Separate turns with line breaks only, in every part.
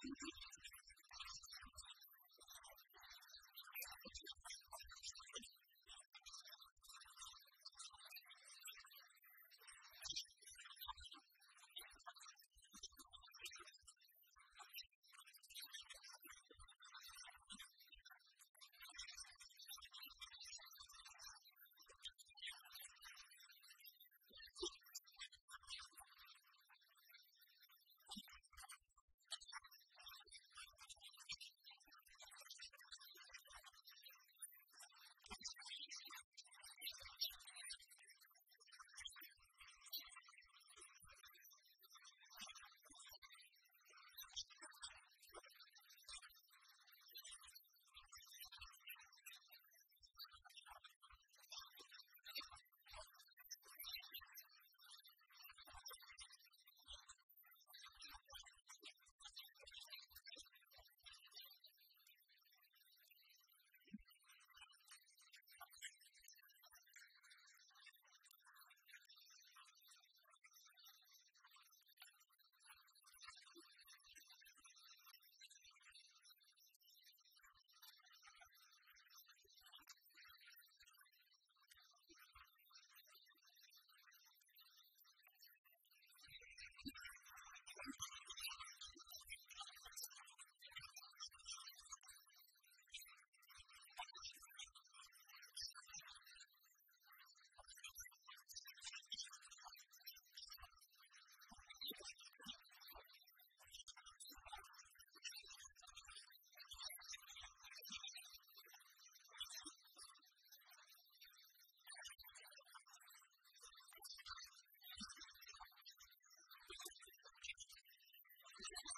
Thank you. Thank you.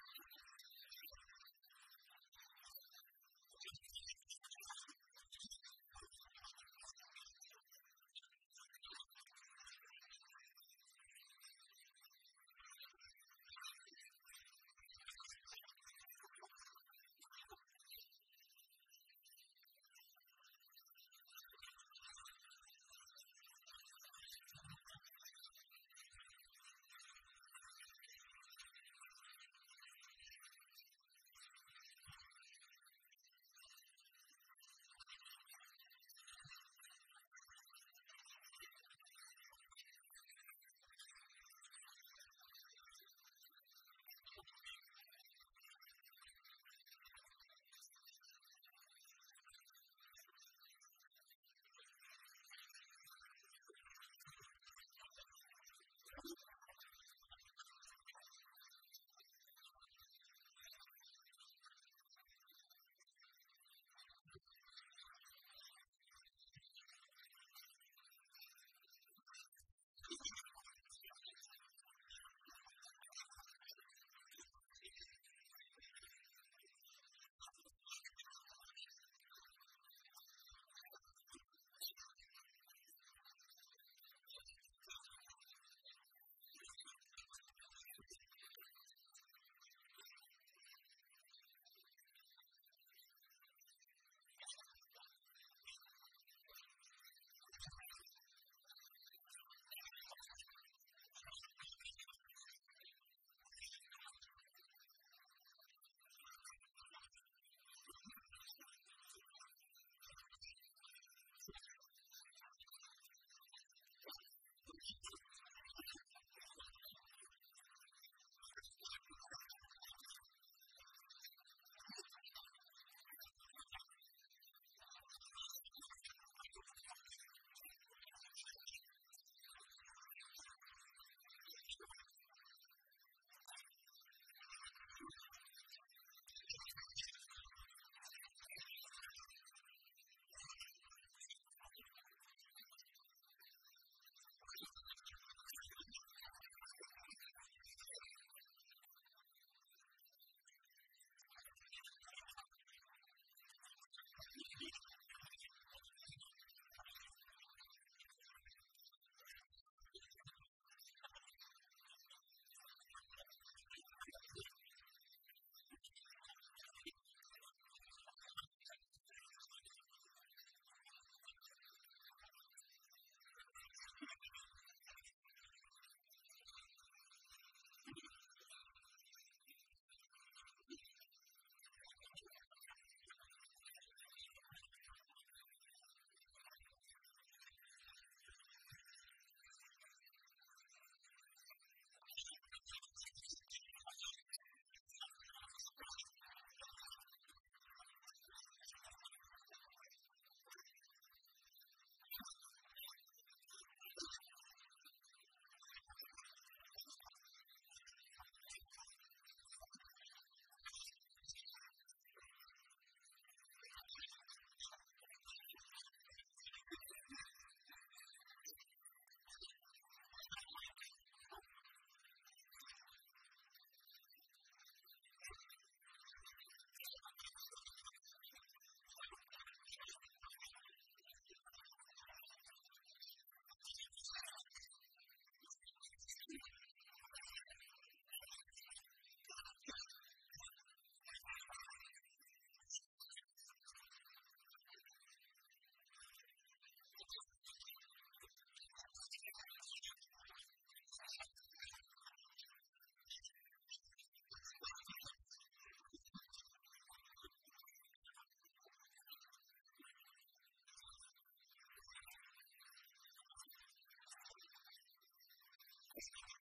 It's not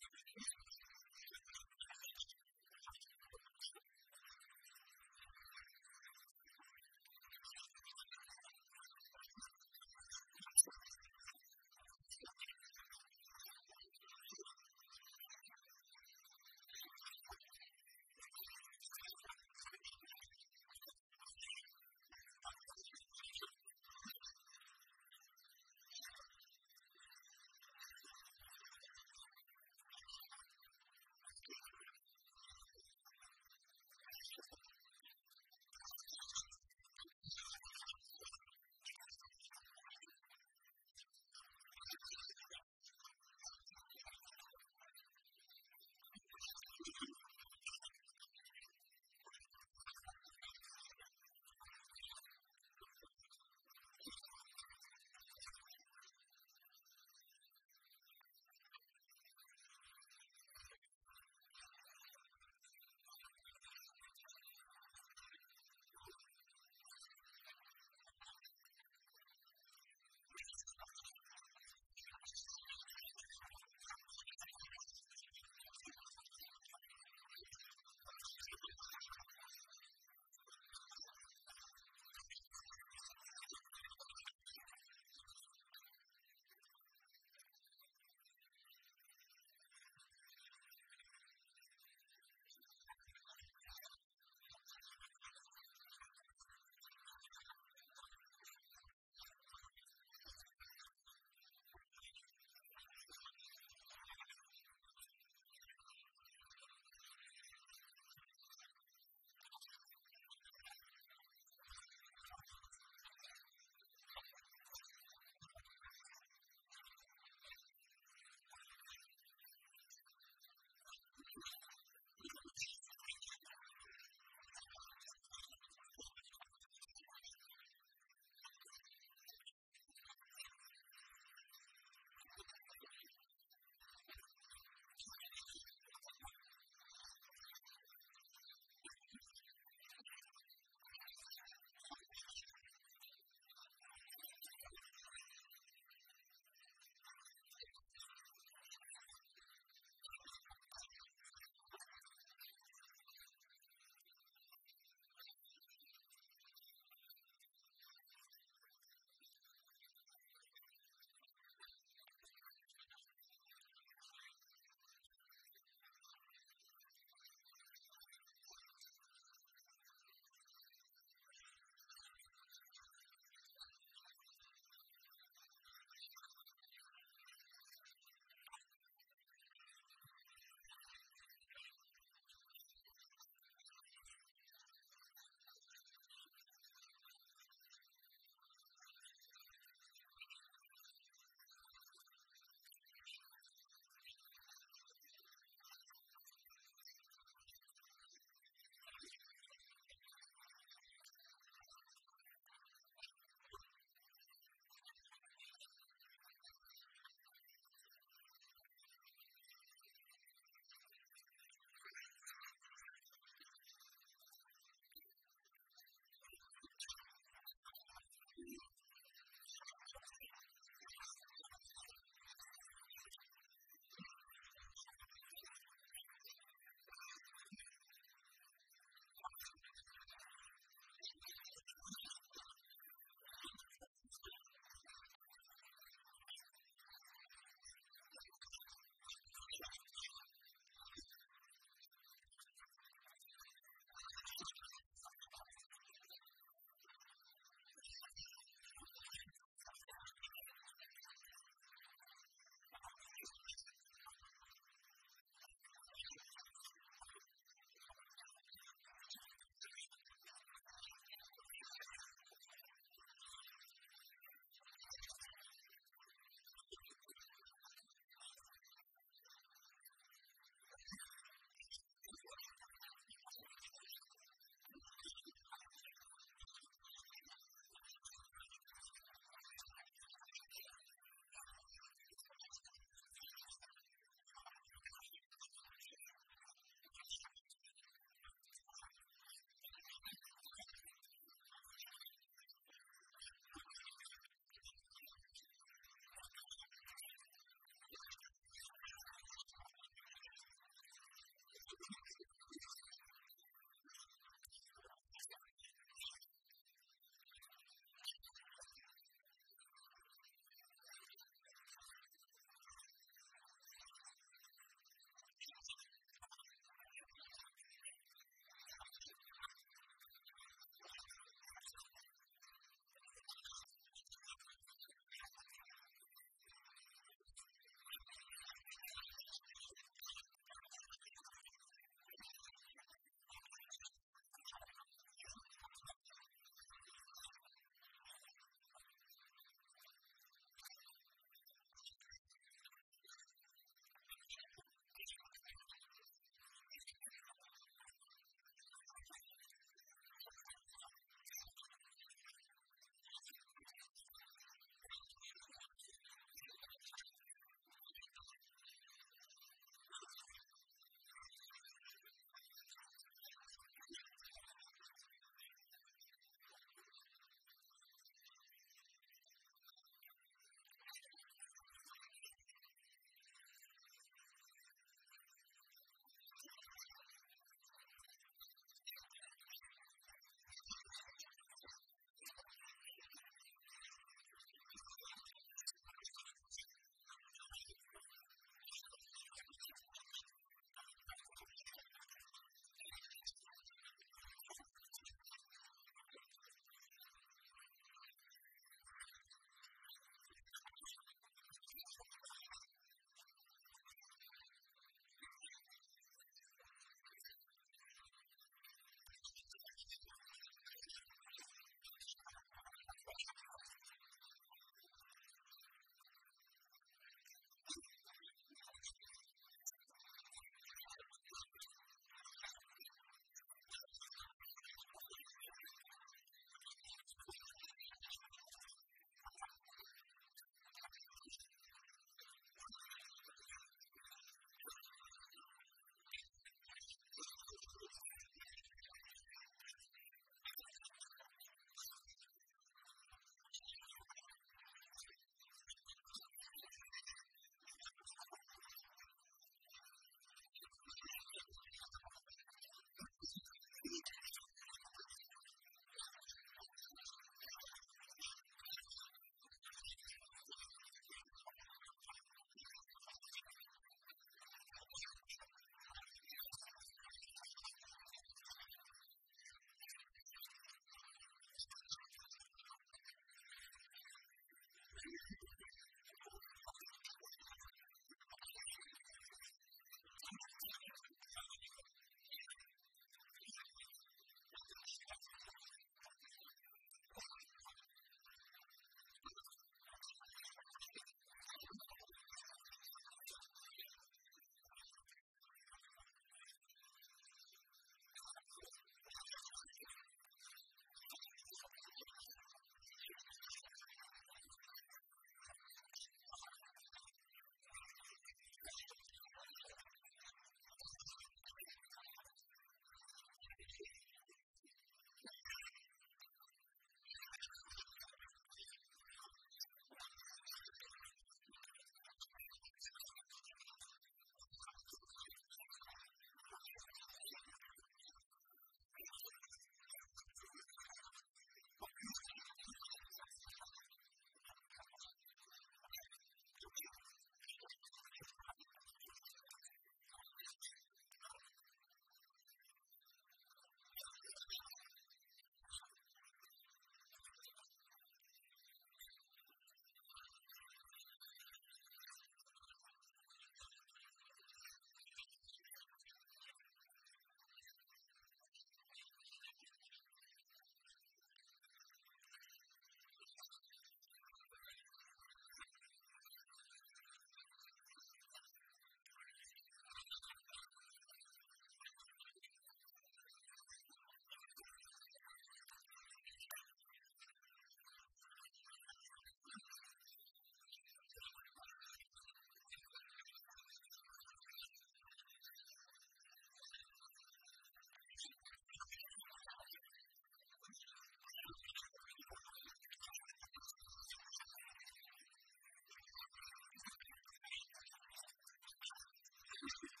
Thank you.